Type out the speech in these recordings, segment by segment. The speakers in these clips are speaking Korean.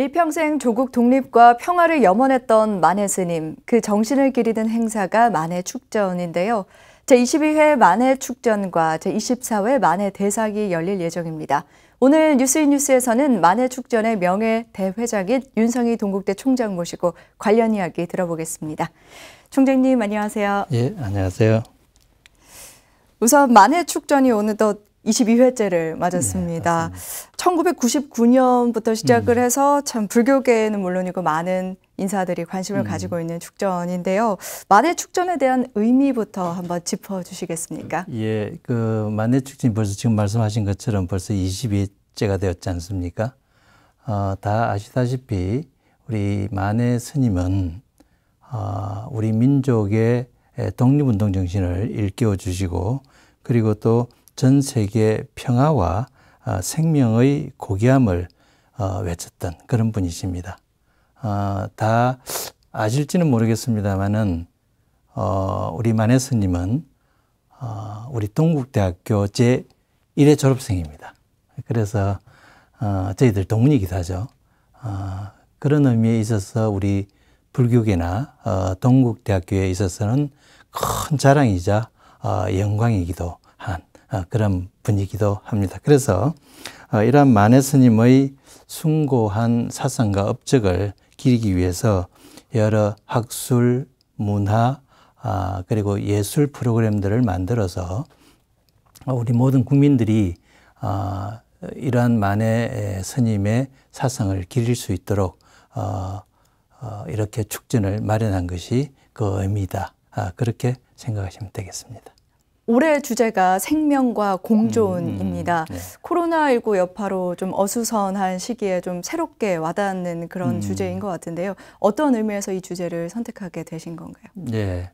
일평생 조국 독립과 평화를 염원했던 만해 스님, 그 정신을 기리는 행사가 만해 축전인데요. 제22회 만해 축전과 제24회 만해 대삭이 열릴 예정입니다. 오늘 뉴스인 뉴스에서는 만해 축전의 명예 대회장인 윤성희 동국대 총장 모시고 관련 이야기 들어보겠습니다. 총장님 안녕하세요. 예, 안녕하세요. 우선 만해 축전이 어느덧 22회째를 맞았습니다. 네, 1999년부터 시작을 음. 해서 참 불교계는 물론이고 많은 인사들이 관심을 음. 가지고 있는 축전인데요. 만해 축전에 대한 의미부터 한번 짚어 주시겠습니까? 예, 그 만해 축전이 벌써 지금 말씀하신 것처럼 벌써 22회째가 되었지 않습니까? 어, 다 아시다시피 우리 만해 스님은 어, 우리 민족의 독립운동 정신을 일깨워 주시고 그리고 또 전 세계 평화와 어, 생명의 고귀함을 어, 외쳤던 그런 분이십니다. 어, 다 아실지는 모르겠습니다만은 우리 만해 스님은 우리 동국대학교 제 1회 졸업생입니다. 그래서 저희들 동문이기도 하죠. 그런 의미에 있어서 우리 불교계나 동국대학교에 있어서는 큰 자랑이자 영광이기도 한 어, 그런 분위기도 합니다. 그래서 어, 이러한 만해 스님의 숭고한 사상과 업적을 기리기 위해서 여러 학술, 문화, 아, 그리고 예술 프로그램들을 만들어서 우리 모든 국민들이 아, 이러한 만해 스님의 사상을 기릴 수 있도록 어, 이렇게 축전을 마련한 것이 그 의미다. 아, 그렇게 생각하시면 되겠습니다. 올해 주제가 생명과 공존입니다. 음, 음, 네. 코로나19 여파로 좀 어수선한 시기에 좀 새롭게 와닿는 그런 음. 주제인 것 같은데요. 어떤 의미에서 이 주제를 선택하게 되신 건가요? 네.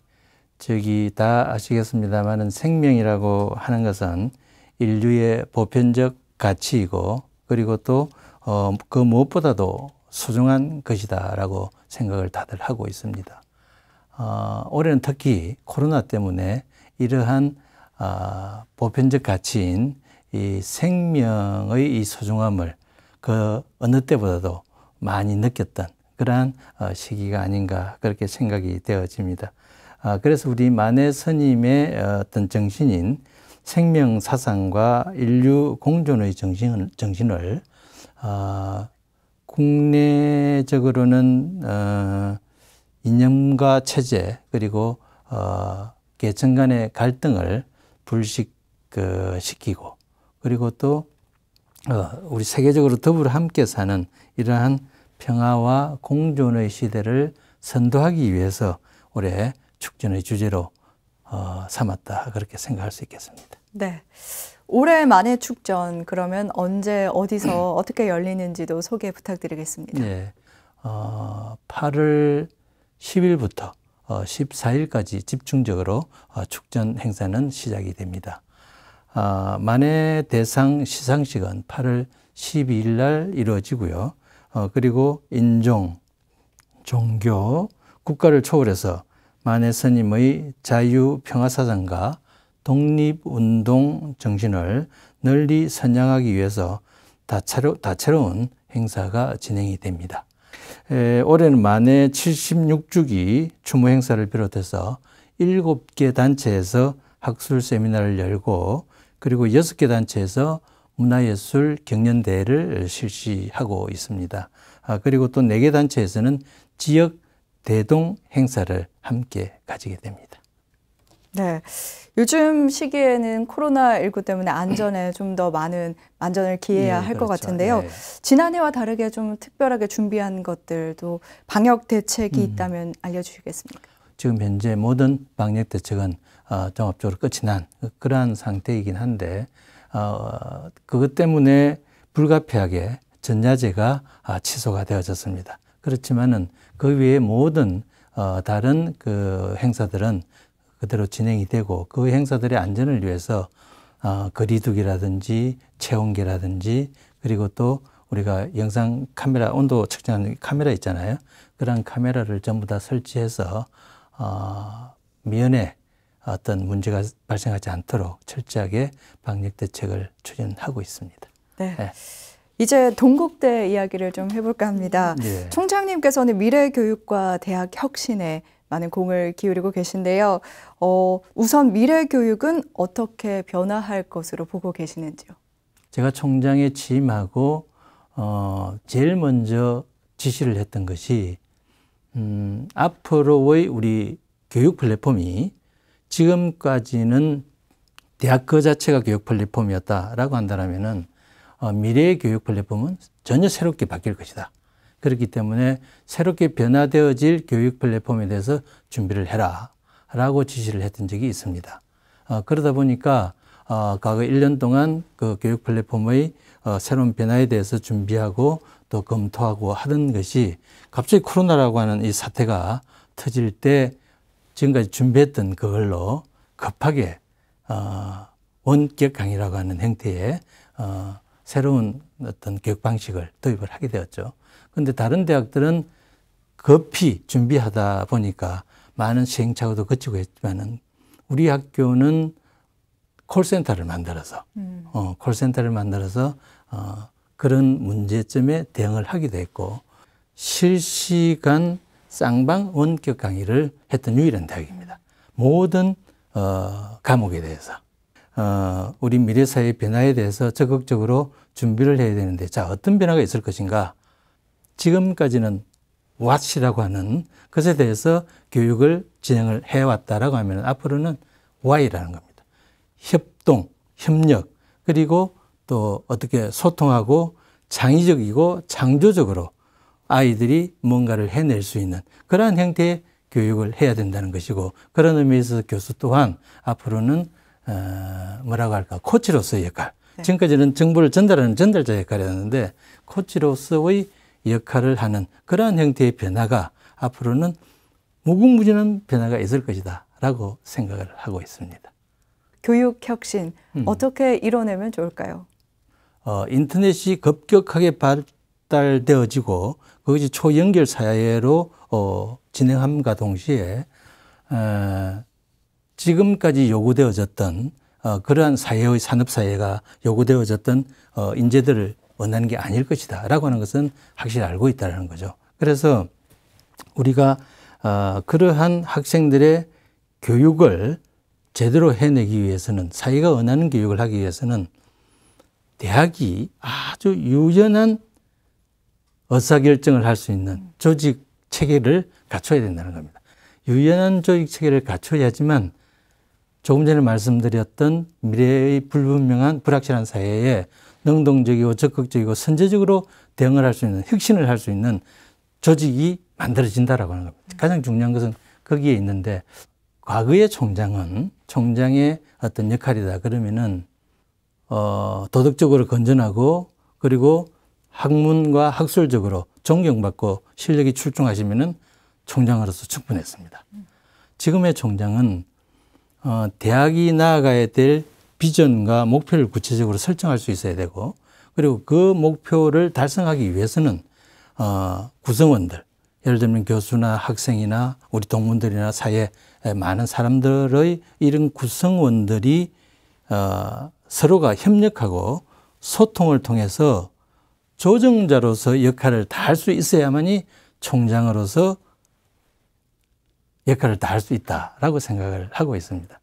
저기 다 아시겠습니다만은 생명이라고 하는 것은 인류의 보편적 가치이고 그리고 또, 어, 그 무엇보다도 소중한 것이다라고 생각을 다들 하고 있습니다. 어, 올해는 특히 코로나 때문에 이러한 어, 보편적 가치인 이 생명의 이 소중함을 그 어느 때보다도 많이 느꼈던 그러한 어, 시기가 아닌가 그렇게 생각이 되어집니다. 아, 그래서 우리 만해 스님의 어떤 정신인 생명 사상과 인류 공존의 정신, 정신을 어, 국내적으로는 어, 이념과 체제 그리고 어, 계층 간의 갈등을 불식 그 시키고 그리고 또 어, 우리 세계적으로 더불어 함께 사는 이러한 평화와 공존의 시대를 선도하기 위해서 올해 축전의 주제로 어, 삼았다 그렇게 생각할 수 있겠습니다. 네. 올해 만의 축전 그러면 언제 어디서 어떻게 열리는지도 소개 부탁드리겠습니다. 네. 어, 8월 10일부터 어, 14일까지 집중적으로 어, 축전 행사는 시작이 됩니다. 어, 만해 대상 시상식은 8월 12일 날 이루어지고요. 어, 그리고 인종, 종교, 국가를 초월해서 만해 스님의 자유 평화 사상과 독립 운동 정신을 널리 선양하기 위해서 다채로, 다채로운 행사가 진행이 됩니다. 에, 올해는 만에 76주기 추모 행사를 비롯해서 7개 단체에서 학술 세미나를 열고 그리고 6개 단체에서 문화예술 경연대회를 실시하고 있습니다. 아, 그리고 또 4개 단체에서는 지역 대동 행사를 함께 가지게 됩니다. 네. 요즘 시기에는 코로나19 때문에 안전에 좀 더 많은 안전을 기해야 네, 할것 그렇죠. 같은데요. 네. 지난해와 다르게 좀 특별하게 준비한 것들도 방역 대책이 음. 있다면 알려주시겠습니까? 지금 현재 모든 방역 대책은 어, 종합적으로 끝이 난 그러한 상태이긴 한데 어, 그것 때문에 불가피하게 전야제가 아, 취소가 되어졌습니다. 그렇지만은 그 외에 모든 어, 다른 그 행사들은 그대로 진행이 되고 그 행사들의 안전을 위해서 어, 거리두기라든지 체온계라든지 그리고 또 우리가 영상 카메라 온도 측정하는 카메라 있잖아요. 그런 카메라를 전부 다 설치해서 어, 미연에 어떤 문제가 발생하지 않도록 철저하게 방역 대책을 추진하고 있습니다. 네. 네. 이제 동국대 이야기를 좀 해볼까 합니다. 예. 총장님께서는 미래 교육과 대학 혁신에 많은 공을 기울이고 계신데요. 어, 우선 미래 교육은 어떻게 변화할 것으로 보고 계시는지요? 제가 총장에 취임하고 어, 제일 먼저 지시를 했던 것이 음, 앞으로의 우리 교육 플랫폼이 지금까지는 대학 그 자체가 교육 플랫폼이었다라고 한다면은 어, 미래의 교육 플랫폼은 전혀 새롭게 바뀔 것이다. 그렇기 때문에 새롭게 변화되어질 교육 플랫폼에 대해서 준비를 해라. 라고 지시를 했던 적이 있습니다. 어, 그러다 보니까 어, 과거 1년 동안 그 교육 플랫폼의 어, 새로운 변화에 대해서 준비하고 또 검토하고 하던 것이 갑자기 코로나라고 하는 이 사태가 터질 때 지금까지 준비했던 그걸로 급하게 어, 원격 강의라고 하는 형태의 어, 새로운 어떤 교육 방식을 도입을 하게 되었죠. 그런데 다른 대학들은 급히 준비하다 보니까 많은 시행착오도 거치고 했지만은 우리 학교는 콜센터를 만들어서 음. 어, 콜센터를 만들어서 어, 그런 문제점에 대응을 하기도 했고 실시간 쌍방 원격 강의를 했던 유일한 대학입니다. 모든 어, 과목에 대해서 어, 우리 미래 사회 변화에 대해서 적극적으로 준비를 해야 되는데 자 어떤 변화가 있을 것인가 지금까지는 what이라고 하는 것에 대해서 교육을 진행을 해왔다라고 하면 앞으로는 why라는 겁니다. 협동, 협력, 그리고 또 어떻게 소통하고 창의적이고 창조적으로 아이들이 뭔가를 해낼 수 있는 그러한 형태의 교육을 해야 된다는 것이고 그런 의미에서 교수 또한 앞으로는 어, 뭐라고 할까 코치로서의 역할 네. 지금까지는 정보를 전달하는 전달자 역할이었는데 코치로서의 역할을 하는 그러한 형태의 변화가 앞으로는 무궁무진한 변화가 있을 것이다라고 생각을 하고 있습니다. 교육 혁신 음. 어떻게 이뤄내면 좋을까요? 어, 인터넷이 급격하게 발달되어지고 그것이 초연결 사회로 어, 진행함과 동시에 어, 지금까지 요구되어졌던 어, 그러한 사회의 산업 사회가 요구되어졌던 어, 인재들을 원하는 게 아닐 것이다 라고 하는 것은 확실히 알고 있다는 거죠. 그래서 우리가 어, 그러한 학생들의 교육을 제대로 해내기 위해서는 사회가 원하는 교육을 하기 위해서는 대학이 아주 유연한 의사결정을 할 수 있는 조직 체계를 갖춰야 된다는 겁니다. 유연한 조직 체계를 갖춰야지만 조금 전에 말씀드렸던 미래의 불분명한 불확실한 사회에 능동적이고 적극적이고 선제적으로 대응을 할 수 있는 혁신을 할 수 있는 조직이 만들어진다라고 하는 겁니다. 가장 중요한 것은 거기에 있는데 과거의 총장은 총장의 어떤 역할이다 그러면은 어, 도덕적으로 건전하고 그리고 학문과 학술적으로 존경받고 실력이 출중하시면은 총장으로서 충분했습니다. 지금의 총장은 어, 대학이 나아가야 될 비전과 목표를 구체적으로 설정할 수 있어야 되고 그리고 그 목표를 달성하기 위해서는 어, 구성원들 예를 들면 교수나 학생이나 우리 동문들이나 사회 많은 사람들의 이런 구성원들이 어, 서로가 협력하고 소통을 통해서 조정자로서 역할을 다할 수 있어야만이 총장으로서 역할을 다할 수 있다라고 생각을 하고 있습니다.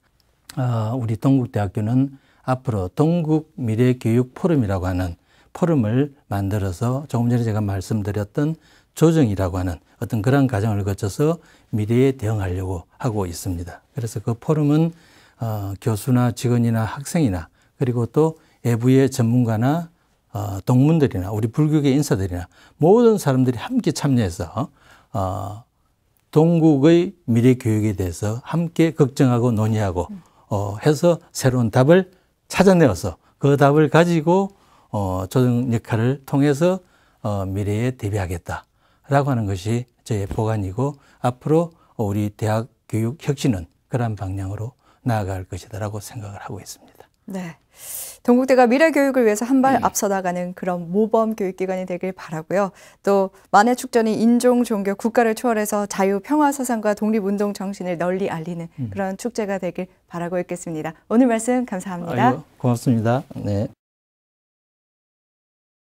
어, 우리 동국대학교는 앞으로 동국 미래 교육 포럼이라고 하는 포럼을 만들어서 조금 전에 제가 말씀드렸던 조정이라고 하는 어떤 그런 과정을 거쳐서 미래에 대응하려고 하고 있습니다. 그래서 그 포럼은 어, 교수나 직원이나 학생이나 그리고 또 외부의 전문가나 어, 동문들이나 우리 불교계 인사들이나 모든 사람들이 함께 참여해서 어, 동국의 미래 교육에 대해서 함께 걱정하고 논의하고 어, 해서 새로운 답을 찾아내어서 그 답을 가지고 어, 조정 역할을 통해서 어, 미래에 대비하겠다라고 하는 것이 저의 보관이고 앞으로 우리 대학 교육 혁신은 그러한 방향으로 나아갈 것이다라고 생각을 하고 있습니다. 네. 동국대가 미래 교육을 위해서 한 발 앞서 나가는 그런 모범 교육기관이 되길 바라고요. 또 만해 축전이 인종, 종교, 국가를 초월해서 자유, 평화 사상과 독립운동 정신을 널리 알리는 그런 축제가 되길 바라고 있겠습니다. 오늘 말씀 감사합니다. 아유, 고맙습니다. 네.